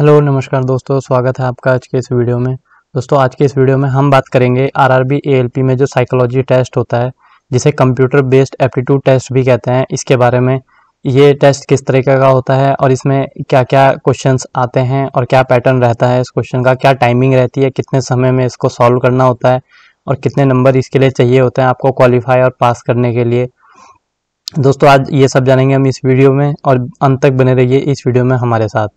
Hello, नमस्कार दोस्तों, स्वागत है आपका आज के इस वीडियो में। दोस्तों, आज के इस वीडियो में हम बात करेंगे आरआरबी एएलपी में जो साइकोलॉजी टेस्ट होता है, जिसे कंप्यूटर बेस्ड एप्टीट्यूड टेस्ट भी कहते हैं। इसके बारे में ये टेस्ट किस तरीके का होता है और इसमें क्या क्या क्वेश्चंस आते हैं और क्या पैटर्न रहता है इस क्वेश्चन का, क्या टाइमिंग रहती है, कितने समय में इसको सॉल्व करना होता है और कितने नंबर इसके लिए चाहिए होते हैं आपको क्वालिफाई और पास करने के लिए। दोस्तों, आज ये सब जानेंगे हम इस वीडियो में और अंत तक बने रहिए इस वीडियो में हमारे साथ।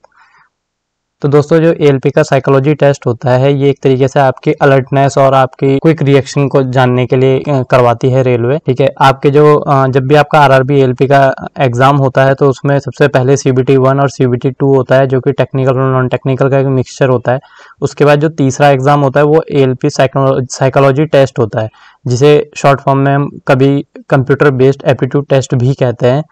तो दोस्तों, जो एलपी का साइकोलॉजी टेस्ट होता है, ये एक तरीके से आपकी अलर्टनेस और आपकी क्विक रिएक्शन को जानने के लिए करवाती है रेलवे ठीक है? आपके जो जब भी आपका आरआरबी एलपी का एग्ज़ाम होता है तो उसमें सबसे पहले सीबीटी वन और सीबीटी टू होता है, जो कि टेक्निकल और नॉन टेक्निकल का एक मिक्सचर होता है। उसके बाद जो तीसरा एग्ज़ाम होता है, वो एलपी साइकोलॉजी टेस्ट होता है, जिसे शॉर्ट फॉर्म में हम कभी कंप्यूटर बेस्ड एप्टीट्यूड टेस्ट भी कहते हैं।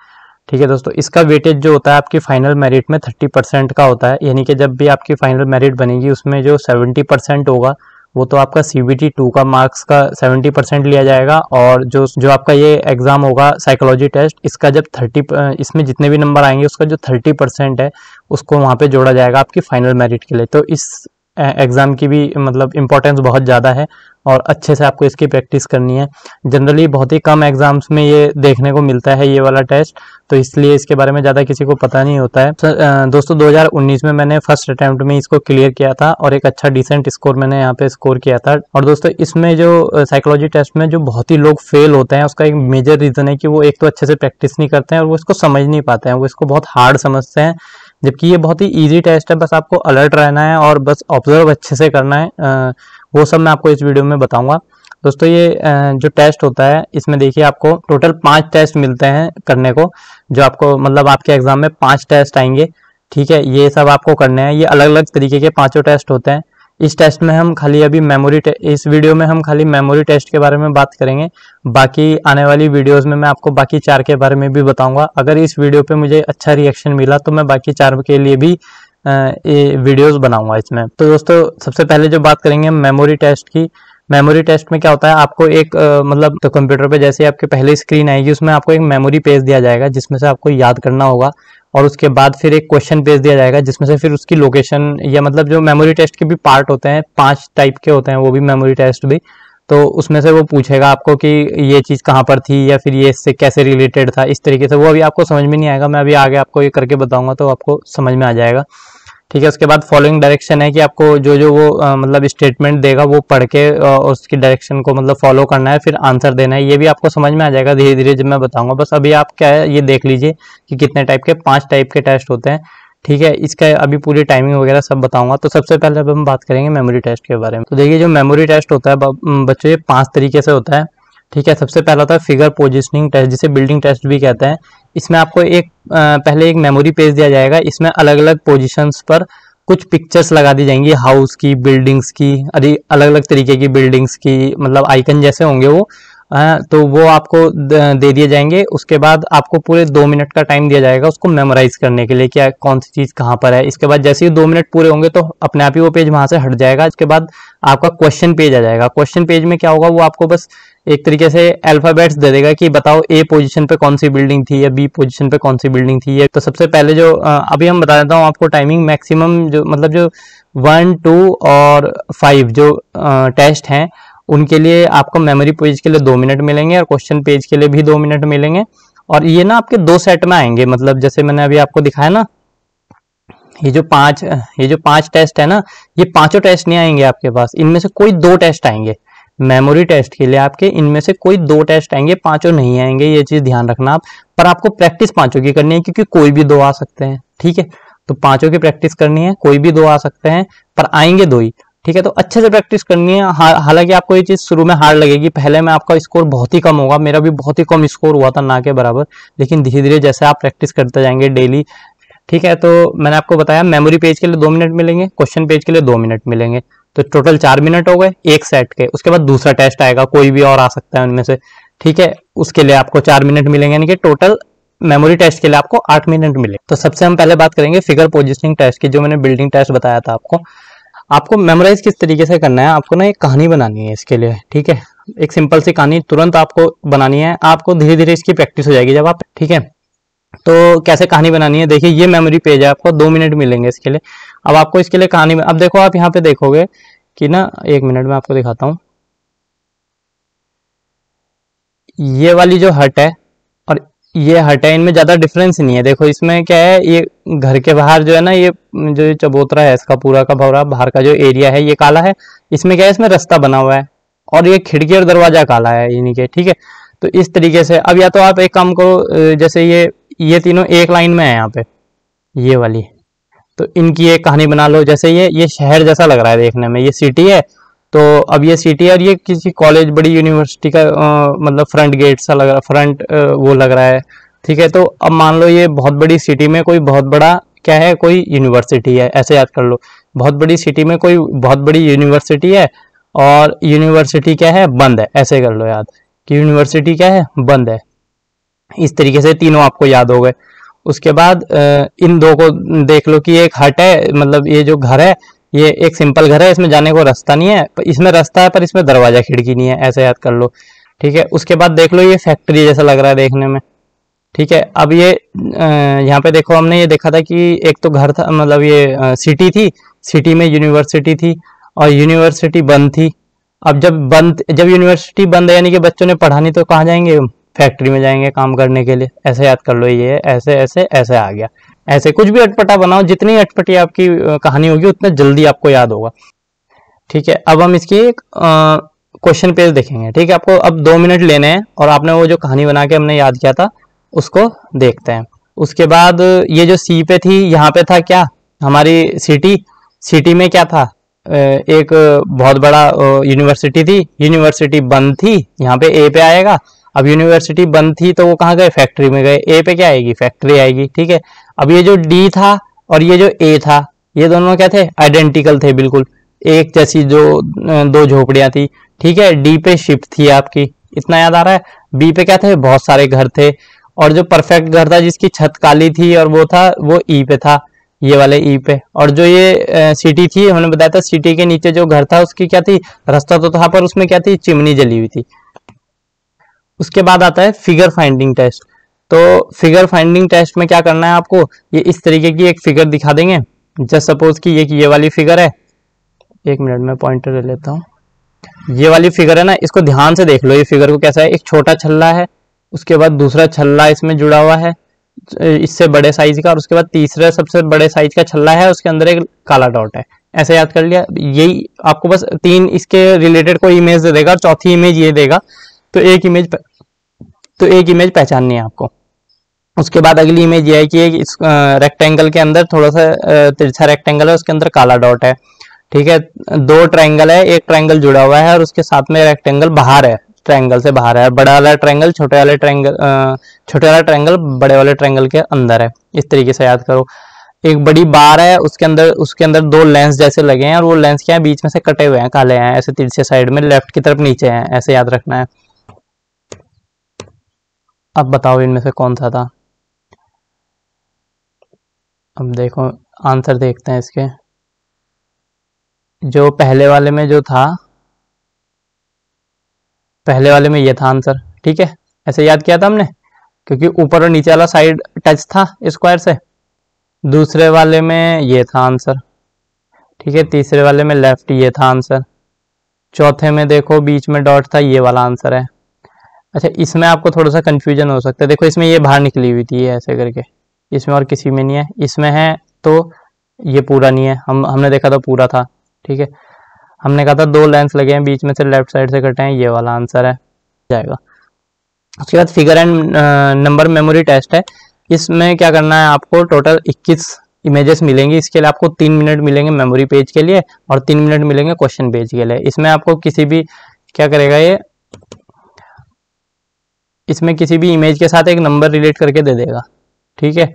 ठीक है दोस्तों, इसका वेटेज जो होता है आपकी फाइनल मेरिट में थर्टी परसेंट का होता है। यानी कि जब भी आपकी फाइनल मेरिट बनेगी, उसमें जो सेवेंटी परसेंट होगा, वो तो आपका सी बी टी टू का मार्क्स का सेवेंटी परसेंट लिया जाएगा और जो जो आपका ये एग्ज़ाम होगा साइकोलॉजी टेस्ट इसका जब थर्टी इसमें जितने भी नंबर आएँगे, उसका जो थर्टी परसेंट है, उसको वहाँ पे जोड़ा जाएगा आपकी फाइनल मेरिट के लिए। तो इस एग्ज़ाम की भी मतलब इम्पोर्टेंस बहुत ज़्यादा है और अच्छे से आपको इसकी प्रैक्टिस करनी है। जनरली बहुत ही कम एग्ज़ाम्स में ये देखने को मिलता है, ये वाला टेस्ट तो इसलिए इसके बारे में ज़्यादा किसी को पता नहीं होता है। दोस्तों 2019 में मैंने फ़र्स्ट अटैम्प्ट में इसको क्लियर किया था और एक अच्छा डिसेंट स्कोर मैंने यहाँ पे स्कोर किया था। और दोस्तों, इसमें जो साइकोलॉजी टेस्ट में जो बहुत ही लोग फेल होते हैं, उसका एक मेजर रीज़न है कि वो एक तो अच्छे से प्रैक्टिस नहीं करते हैं और वो इसको समझ नहीं पाते हैं, वो इसको बहुत हार्ड समझते हैं। जबकि ये बहुत ही इजी टेस्ट है, बस आपको अलर्ट रहना है और बस ऑब्ज़र्व अच्छे से करना है। वो सब मैं आपको इस वीडियो में बताऊँगा। दोस्तों, ये जो टेस्ट होता है, इसमें देखिए आपको टोटल पाँच टेस्ट मिलते हैं करने को, जो आपको मतलब आपके एग्ज़ाम में पाँच टेस्ट आएँगे। ठीक है, ये सब आपको करने हैं। ये अलग अलग तरीके के पाँचों टेस्ट होते हैं। इस टेस्ट में हम खाली अभी मेमोरी इस वीडियो में हम खाली मेमोरी टेस्ट के बारे में बात करेंगे। बाकी आने वाली वीडियोस में मैं आपको बाकी चार के बारे में भी बताऊँगा। अगर इस वीडियो पे मुझे अच्छा रिएक्शन मिला तो मैं बाकी चार के लिए भी ये वीडियोस बनाऊँगा इसमें। तो दोस्तों सबसे पहले जो बात करेंगे मेमोरी टेस्ट की। मेमोरी टेस्ट में क्या होता है? आपको एक आ, मतलब तो कंप्यूटर पे जैसे आपके पहले स्क्रीन आएगी उसमें आपको एक मेमोरी पेज दिया जाएगा जिसमें से आपको याद करना होगा। और उसके बाद फिर एक क्वेश्चन पेज दिया जाएगा, जिसमें से फिर उसकी लोकेशन या मतलब जो मेमोरी टेस्ट के भी पार्ट होते हैं, पाँच टाइप के होते हैं, वो भी मेमोरी टेस्ट भी। तो उसमें से वो पूछेगा आपको कि ये चीज़ कहाँ पर थी या फिर ये इससे कैसे रिलेटेड था, इस तरीके से। वो अभी आपको समझ में नहीं आएगा, मैं अभी आगे आपको ये करके बताऊँगा तो आपको समझ में आ जाएगा। ठीक है उसके बाद फॉलोइंग डायरेक्शन है कि आपको जो जो वो आ, मतलब स्टेटमेंट देगा वो पढ़ के आ, उसकी डायरेक्शन को मतलब फॉलो करना है फिर आंसर देना है। ये भी आपको समझ में आ जाएगा धीरे धीरे जब मैं बताऊँगा। बस अभी आप क्या है ये देख लीजिए कि कितने टाइप के पाँच टाइप के टेस्ट होते हैं। ठीक है इसका अभी पूरी टाइमिंग वगैरह सब बताऊँगा। तो सबसे पहले अब हम बात करेंगे मेमोरी टेस्ट के बारे में। तो देखिए जो मेमोरी टेस्ट होता है बच्चों ये पाँच तरीके से होता है। ठीक है सबसे पहला होता है फिगर पोजिशनिंग टेस्ट जिसे बिल्डिंग टेस्ट भी कहते हैं। इसमें आपको एक पहले एक मेमोरी पेज दिया जाएगा। इसमें अलग अलग पोजिशंस पर कुछ पिक्चर्स लगा दी जाएँगी। हाउस की बिल्डिंग्स की अरे अलग अलग तरीके की बिल्डिंग्स की मतलब आइकन जैसे होंगे वो। आ, तो वो आपको दे दिए जाएँगे। उसके बाद आपको पूरे दो मिनट का टाइम दिया जाएगा उसको मेमोराइज करने के लिए क्या कौन सी चीज़ कहाँ पर है। इसके बाद जैसे ही दो मिनट पूरे होंगे तो अपने आप ही वो पेज वहाँ से हट जाएगा। इसके बाद आपका क्वेश्चन पेज आ जाएगा। क्वेश्चन पेज में क्या होगा, वो आपको बस एक तरीके से अल्फाबेट्स दे देगा कि बताओ ए पोजीशन पे कौन सी बिल्डिंग थी, या बी पोजीशन पे कौन सी बिल्डिंग थी। तो सबसे पहले जो अभी हम बता देता हूँ आपको टाइमिंग मैक्सिमम जो मतलब जो वन टू और फाइव जो टेस्ट हैं उनके लिए आपको मेमोरी पेज के लिए दो मिनट मिलेंगे और क्वेश्चन पेज के लिए भी दो मिनट मिलेंगे। और ये ना आपके दो सेट में आएँगे मतलब जैसे मैंने अभी आपको दिखाया ना, ये जो पाँच, ये जो पाँच टेस्ट है ना, ये पाँचों टेस्ट नहीं आएँगे आपके पास, इनमें से कोई दो टेस्ट आएँगे। मेमोरी टेस्ट के लिए आपके इनमें से कोई दो टेस्ट आएँगे, पाँचों नहीं आएँगे, ये चीज़ ध्यान रखना आप। पर आपको प्रैक्टिस पाँचों की करनी है, क्योंकि कोई भी दो आ सकते हैं, ठीक है? तो पाँचों की प्रैक्टिस करनी है, कोई भी दो आ सकते हैं, पर आएँगे दो ही। ठीक है तो अच्छे से प्रैक्टिस करनी है। हालाँकि आपको ये चीज़ शुरू में हार्ड लगेगी। पहले में आपका स्कोर बहुत ही कम होगा। मेरा भी बहुत ही कम स्कोर हुआ था ना के बराबर। लेकिन धीरे धीरे जैसे आप प्रैक्टिस करते जाएँगे डेली ठीक है तो मैंने आपको बताया मेमोरी पेज के लिए दो मिनट मिलेंगे क्वेश्चन पेज के लिए दो मिनट मिलेंगे। तो टोटल चार मिनट हो गए, एक सेट के। उसके बाद दूसरा टेस्ट आएगा, कोई भी और आ सकता है उनमें से। ठीक है, उसके लिए आपको चार मिनट मिलेंगे, यानी कि टोटल मेमोरी टेस्ट के लिए आपको आठ मिनट मिले। तो सबसे हम पहले बात करेंगे फिगर पोजिशनिंग टेस्ट की, जो मैंने बिल्डिंग टेस्ट बताया था आपको। आपको मेमोराइज किस तरीके से करना है, आपको ना एक कहानी बनानी है इसके लिए, ठीक है? एक सिंपल सी कहानी तुरंत आपको बनानी है, आपको धीरे धीरे इसकी प्रैक्टिस हो जाएगी जब आप, ठीक है? तो कैसे कहानी बनानी है? देखिए, ये मेमोरी पेज है, आपको दो मिनट मिलेंगे इसके लिए। अब आपको इसके लिए कहानी अब देखो आप यहाँ पे देखोगे कि ना, एक मिनट में आपको दिखाता हूँ। ये वाली जो हट है ये हट है इनमें ज़्यादा डिफरेंस नहीं है। देखो, इसमें क्या है, ये घर के बाहर जो है ना, ये जो चबोतरा है, इसका पूरा का पूरा बाहर का जो एरिया है, ये काला है। इसमें क्या है, इसमें रास्ता बना हुआ है। और ये खिड़की और दरवाज़ा काला है, यानी के, ठीक है? तो इस तरीके से, अब या तो आप एक काम करो जैसे ये ये तीनों एक लाइन में है यहाँ पे, ये वाली। तो इनकी एक कहानी बना लो। जैसे ये ये शहर जैसा लग रहा है देखने में। ये सिटी है तो अब ये सिटी और ये किसी कॉलेज बड़ी यूनिवर्सिटी का आ, मतलब फ्रंट गेट सा लग रहा फ्रंट वो लग रहा है। ठीक है तो अब मान लो ये बहुत बड़ी सिटी में कोई बहुत बड़ा क्या है कोई यूनिवर्सिटी है ऐसे याद कर लो। बहुत बड़ी सिटी में कोई बहुत बड़ी यूनिवर्सिटी है और यूनिवर्सिटी क्या है बंद है। ऐसे कर लो याद कि यूनिवर्सिटी क्या है बंद है। इस तरीके से तीनों आपको याद हो गए। उसके बाद इन दो को देख लो कि एक हट है मतलब ये जो घर है ये एक सिंपल घर है, इसमें जाने को रास्ता नहीं है इसमें रास्ता है, पर इसमें दरवाज़ा, खिड़की नहीं है, ऐसे याद कर लो, ठीक है? उसके बाद देख लो ये फैक्ट्री जैसा लग रहा है देखने में, ठीक है? अब ये यहाँ पे देखो हमने ये देखा था कि एक तो घर था मतलब ये सिटी थी सिटी में यूनिवर्सिटी थी और यूनिवर्सिटी बंद थी। अब जब बंद, जब यूनिवर्सिटी बंद है, यानी कि बच्चों ने पढ़ा नहीं तो कहाँ जाएँगे फैक्ट्री में जाएँगे काम करने के लिए। ऐसे याद कर लो ये, ऐसे ऐसे ऐसे आ गया। ऐसे कुछ भी अटपटा बनाओ, जितनी अटपटी आपकी कहानी होगी, उतना जल्दी आपको याद होगा। ठीक है, अब हम इसकी एक क्वेश्चन पेज देखेंगे। ठीक है, आपको अब दो मिनट लेने हैं और आपने वो जो कहानी बना के हमने याद किया था, उसको देखते हैं। उसके बाद ये जो सी पे थी, यहाँ पे था क्या? हमारी सिटी सिटी में क्या था? एक बहुत बड़ा यूनिवर्सिटी थी। यूनिवर्सिटी बंद थी, यहाँ पे ए पे आएगा। अब यूनिवर्सिटी बंद थी तो वो कहाँ गए? फैक्ट्री में गए। ए पे क्या आएगी? फैक्ट्री आएगी। ठीक है अब ये जो डी था और ये जो ए था, ये दोनों क्या थे? आइडेंटिकल थे, बिल्कुल। एक जैसी जो दो झोपड़ियाँ थी। ठीक है डी पे शिफ्ट थी आपकी। इतना याद आ रहा है? बी पे क्या थे? बहुत सारे घर थे। और जो परफेक्ट घर था, जिसकी छत काली थी और वो था, वो ई पे था। ये वाले ई पे। और जो ये सिटी थी, हमने बताया था सिटी के नीचे जो घर था, उसकी क्या थी? रास्ता तो था, पर उसमें क्या थी? चिमनी जली हुई थी। उसके बाद आता है फिगर फाइंडिंग टेस्ट तो फिगर फाइंडिंग टेस्ट में क्या करना है आपको? ये इस तरीके की एक फिगर दिखा देंगे। जस्ट सपोज़ कि ये ये वाली फिगर है। एक मिनट, में पॉइंटर ले लेता हूँ। ये वाली फिगर है ना, इसको ध्यान से देख लो। ये फिगर को कैसा है? एक छोटा छल्ला है, उसके बाद दूसरा छल्ला इसमें जुड़ा हुआ है, इससे बड़े साइज़ का, और उसके बाद तीसरा सबसे बड़े साइज़ का छल्ला है, उसके अंदर एक काला डॉट है। ऐसे याद कर लिया। यही आपको बस तीन इसके रिलेटेड कोई इमेज दे देगा, और चौथी इमेज ये देगा। तो एक इमेज तो एक इमेज पहचाननी है आपको। उसके बाद अगली इमेज ये है कि एक इस रेक्टेंगल के अंदर थोड़ा सा तिरछा रेक्टेंगल है, उसके अंदर काला डॉट है। ठीक है? दो ट्रायंगल है, एक ट्रायंगल जुड़ा हुआ है और उसके साथ में रेक्टेंगल बाहर है ट्रायंगल से बाहर है। बड़ा वाला ट्रायंगल छोटे वाले ट्रायंगल छोटे वाला ट्रायंगल बड़े वाले ट्रायंगल के अंदर है। इस तरीके से याद करो। एक बड़ी बार है, उसके अंदर उसके अंदर दो लेंस जैसे लगे हैं और वो लेंस क्या है, बीच में से कटे हुए हैं, काले हैं, ऐसे तिरछे साइड में लेफ़्ट की तरफ़ नीचे हैं, ऐसे याद रखना है। अब बताओ इनमें से कौन सा था? अब देखो, आंसर देखते हैं इसके। जो पहले वाले में जो था, पहले वाले में ये था आंसर, ठीक है? ऐसे याद किया था हमने? क्योंकि ऊपर और नीचे वाला साइड टच था स्क्वायर से। दूसरे वाले में ये था आंसर, ठीक है? तीसरे वाले में लेफ़्ट ये था आंसर। चौथे में देखो, बीच में डॉट था, ये वाला आंसर है। अच्छा इसमें आपको थोड़ा सा कंफ्यूजन हो सकता है। देखो, इसमें ये बाहर निकली हुई थी ऐसे करके। इसमें और किसी में नहीं है। इसमें है तो ये पूरा नहीं है। हम, हमने देखा था पूरा था, ठीक है? हमने कहा था दो लेंस लगे हैं, बीच में से लेफ़्ट साइड से कटे हैं, ये वाला आंसर है। जाएगा। उसके बाद figure and number memory test है। इसमें क्या करना है आपको? टोटल 21 इमेजेस मिलेंगी। इसके लिए आपको तीन मिनट मिलेंगे मेमोरी पेज के लिए और तीन मिनट मिलेंगे क्वेश्चन पेज के लिए। इसमें आपको किसी भी, क्या करेगा ये? इसमें किसी भी इमेज के साथ एक नंबर रिलेट करके दे देगा। ठीक है?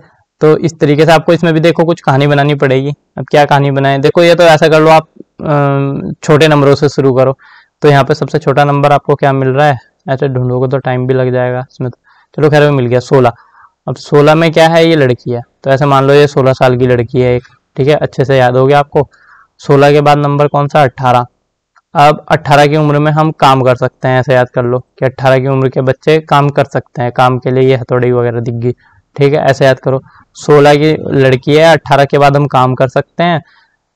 तो इस तरीके से आपको इसमें भी देखो कुछ कहानी बनानी पड़ेगी। अब क्या कहानी बनाए? देखो ये तो ऐसा कर लो आप छोटे नंबरों से शुरू करो। तो यहाँ पे सबसे छोटा नंबर आपको क्या मिल रहा है? ऐसे ढूंढोगे तो टाइम भी लग जाएगा इसमें तो। चलो खैर मिल गया सोलह। अब सोलह में क्या है? ये लड़की है। तो ऐसे मान लो ये सोलह साल की लड़की है एक, ठीक है? अच्छे से याद हो गया आपको। सोलह के बाद नंबर कौन सा? अट्ठारह अब 18 की उम्र में हम काम कर सकते हैं, ऐसे याद कर लो कि 18 की उम्र के बच्चे काम कर सकते हैं। काम के लिए ये हथौड़ी वगैरह दिख गई। ठीक है, ऐसे याद करो। 16 की लड़की है 18 के बाद हम काम कर सकते हैं।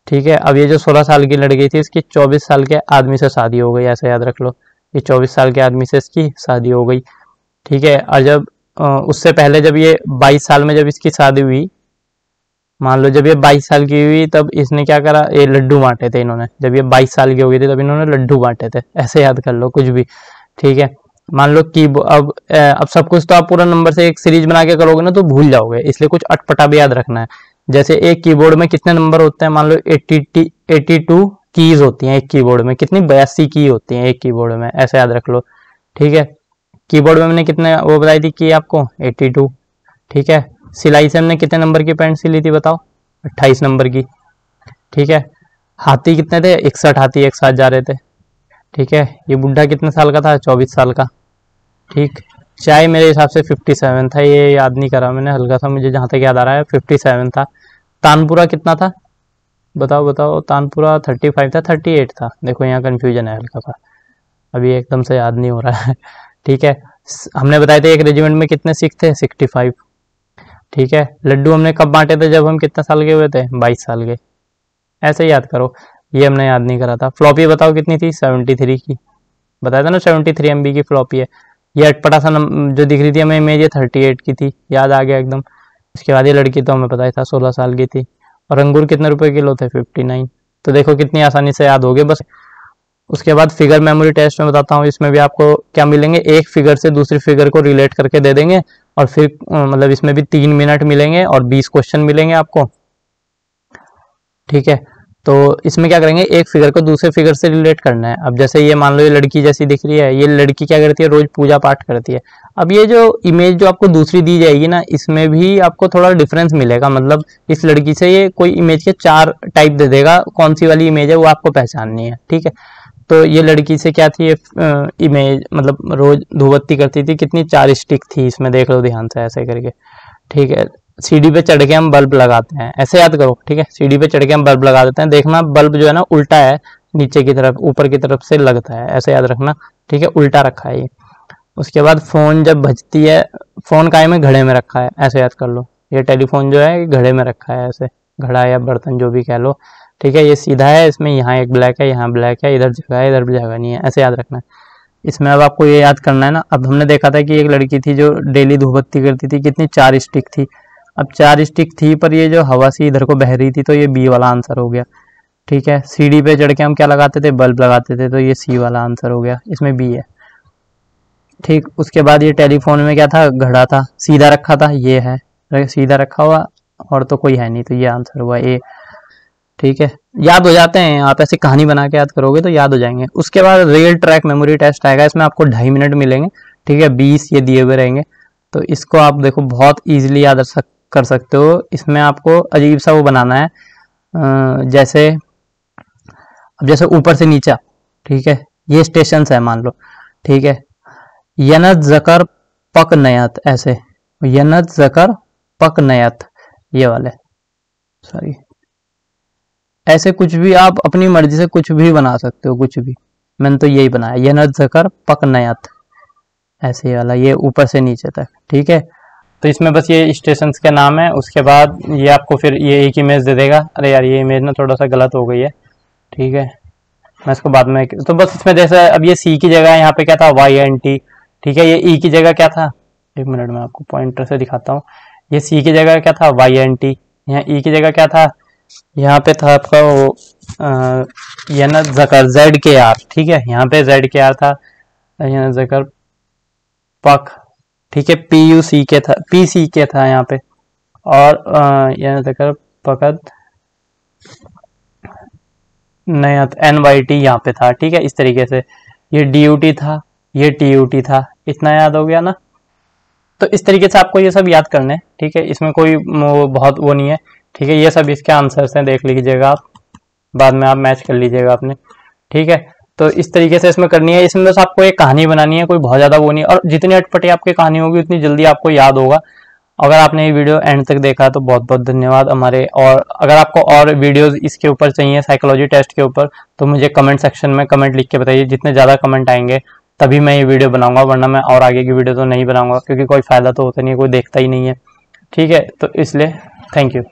ठीक है, अब ये जो सोलह साल की लड़की थी, इसकी चौबीस साल के आदमी से शादी हो गई, ऐसे याद रख लो। ये चौबीस साल के आदमी से इसकी शादी हो गई। ठीक है, और जब उससे पहले जब ये बाईस साल में जब इसकी शादी हुई, मान लो जब ये बाईस साल की हुई, तब इसने क्या करा, ये लड्डू बांटे थे इन्होंने। जब ये बाईस साल की हो गई थी, तब इन्होंने लड्डू बांटे थे। ऐसे याद कर लो, कुछ भी। ठीक है मान लो की अब अब सब कुछ तो आप पूरा नंबर से एक सीरीज़ बना के करोगे ना तो भूल जाओगे। इसलिए कुछ अटपटा भी याद रखना है। जैसे एक कीबोर्ड में कितने नंबर होते हैं? मान लो एट्टी टू कीज होती हैं एक कीबोर्ड में। कितनी? बयासी की होती हैं एक कीबोर्ड में। ऐसे याद रख लो। ठीक है? कीबोर्ड में मैंने कितने, वो बताई थी की आपको? एट्टी टू ठीक है? सिलाई से हमने कितने नंबर की पैंट सिली थी बताओ? अट्ठाईस नंबर की। ठीक है? हाथी कितने थे? इकसठ हाथी एक साथ जा रहे थे। ठीक है? ये बुढ़ा कितने साल का था? चौबीस साल का। ठीक। चाय मेरे हिसाब से फिफ्टी सेवन था, ये याद नहीं करा मैंने, हल्का सा मुझे जहाँ तक याद आ रहा है फिफ्टी सेवन था। तानपुरा कितना था? बताओ बताओ, तानपुरा थर्टी फाइव था थर्टी एट था। देखो, यहाँ कन्फ्यूज़न है हल्का सा। अभी एकदम से याद नहीं हो रहा है। ठीक है हमने बताया था एक रेजिमेंट में कितने सिख थे? सिक्सटी फाइव ठीक है, लड्डू हमने कब बांटे थे, जब हम कितने साल के हुए थे? बाईस साल के। ऐसे याद करो, ये हमने याद नहीं करा था। फ्लॉपी बताओ कितनी थी? सेवेंटी थ्री की। बताया था ना सेवेंटी थ्री एम की फ्लॉपी है। ये अटपटा सा जो दिख रही थी हमें इमेज ये थर्टी एट की थी, याद आ गया एकदम। इसके बाद ये लड़की तो हमें पता ही था, सोलह साल की थी। और अंगूर कितने रुपए किलो थे? फिफ्टी नाइन तो देखो कितनी आसानी से याद हो गए, बस। उसके बाद फिगर मेमोरी टेस्ट में बताता हूँ, इसमें भी आपको क्या मिलेंगे? एक फिगर से दूसरी फिगर को रिलेट करके दे देंगे, और फिर मतलब इसमें भी तीन मिनट मिलेंगे और बीस क्वेश्चन मिलेंगे आपको। ठीक है? तो इसमें क्या करेंगे? एक फिगर को दूसरे फिगर से रिलेट करना है। अब जैसे ये मान लो ये लड़की जैसी दिख रही है, ये लड़की क्या करती है? रोज पूजा पाठ करती है। अब ये जो इमेज जो आपको दूसरी दी जाएगी ना, इसमें भी आपको थोड़ा डिफरेंस मिलेगा। मतलब इस लड़की से ये कोई इमेज के चार टाइप दे देगा। कौन सी वाली इमेज है, वो आपको पहचाननी है, ठीक है? तो ये लड़की से क्या थी ये इमेज मतलब रोज धूबत्ती करती थी। कितनी चार स्टिक थी इसमें, देख लो ध्यान से ऐसे करके, ठीक है? सीढ़ी पे चढ़ के हम बल्ब लगाते हैं। ऐसे याद करो, ठीक है? सीढ़ी पे चढ़ के हम बल्ब लगा देते हैं। देखना, बल्ब जो है ना, उल्टा है, नीचे की तरफ़, ऊपर की तरफ़ से लगता है। ऐसे याद रखना, ठीक है? उल्टा रखा है ये। उसके बाद फ़ोन जब बजती है, फ़ोन काय में घड़े में रखा है। ऐसे याद कर लो। ये टेलीफोन जो है घड़े में रखा है ऐसे। घड़ा या बर्तन, जो भी कह लो। ठीक है? ये सीधा है, इसमें यहाँ एक ब्लैक है, यहाँ ब्लैक है, इधर जगह है, इधर जगह नहीं है। ऐसे याद रखना। है इसमें अब आपको ये याद करना है ना, अब हमने देखा था कि एक लड़की थी जो डेली धूपबत्ती करती थी, कितनी चार स्टिक थी। अब चार स्टिक थी, पर ये जो हवा सी इधर को बह रही थी तो ये बी वाला आंसर हो गया। ठीक है? सीढ़ी पे चढ़ के हम क्या लगाते थे? बल्ब लगाते थे तो ये सी वाला आंसर हो गया। इसमें बी है। ठीक, उसके बाद ये टेलीफोन में क्या था? घड़ा था। सीधा रखा था? ये है। सीधा रखा हुआ, और तो कोई है नहीं तो ये आंसर हुआ ए ठीक है? याद हो जाते हैं। आप ऐसी कहानी बना के याद करोगे तो याद हो जाएँगे। उसके बाद रियल ट्रैक मेमोरी टेस्ट आएगा। इसमें आपको ढाई मिनट मिलेंगे। ठीक है? बीस ये दिए हुए रहेंगे। तो इसको आप देखो, बहुत ईजिली याद रख कर सकते हो। इसमें आपको अजीब सा वो बनाना है। जैसे, अब जैसे ऊपर से नीचा, ठीक है? ये स्टेशन है, मान लो, ठीक है? यनत जकर पक नयत, ऐसे। यनत जकर पक नयत, ये वाले। सॉरी ऐसे कुछ भी आप अपनी मर्ज़ी से कुछ भी बना सकते हो, कुछ भी। मैंने तो यही बनाया, यनत जकर पक नयत, ऐसे वाला, ये ऊपर से नीचे तक, ठीक है? तो इसमें बस ये स्टेशन के नाम है, उसके बाद ये आपको फिर ये एक इमेज दे देगा। अरे यार, ये इमेज ना थोड़ा सा गलत हो गई है। ठीक है, मैं इसको बाद में तो बस इसमें जैसे अब ये सी की जगह यहाँ पे क्या था? वाई एन टी ठीक है, ये ई e की जगह क्या था? एक मिनट, में आपको पॉइंटर से दिखाता हूँ। ये सी की जगह क्या था? वाई एन टी यहाँ ई की जगह क्या था? यहाँ पे था आपका वो ये ना जकर जेड के आर ठीक है, यहाँ पे जेड के आर था। जकर पक ठीक है पी यू सी के था पी सी के था यहाँ पे। और देखकर पकड़। नया एन वाई टी यहाँ पे था, ठीक है, इस तरीके से। ये डी यू टी था, ये टी यू टी था, इतना याद हो गया ना? तो इस तरीके से आपको ये सब याद करने ठीक है, इसमें कोई बहुत वो नहीं है, ठीक है, ये सब इसके आंसर्स हैं, देख लीजिएगा आप, बाद में आप मैच कर लीजिएगा अपने, ठीक है। तो इस तरीके से इसमें करनी है। इसमें बस आपको एक कहानी बनानी है, कोई बहुत ज़्यादा वो नहीं। और जितनी अटपटी आपकी कहानी होगी, उतनी जल्दी आपको याद होगा। अगर आपने ये वीडियो एंड तक देखा तो बहुत बहुत धन्यवाद हमारे। और अगर आपको और वीडियोस इसके ऊपर चाहिए साइकोलॉजी टेस्ट के ऊपर तो मुझे कमेंट सेक्शन में कमेंट लिख के बताइए। जितने ज़्यादा कमेंट आएँगे, तभी मैं ये वीडियो बनाऊँगा, वरना मैं और आगे की वीडियो तो नहीं बनाऊँगा, क्योंकि कोई फ़ायदा तो होता नहीं है, कोई देखता ही नहीं है। ठीक है तो इसलिए थैंक यू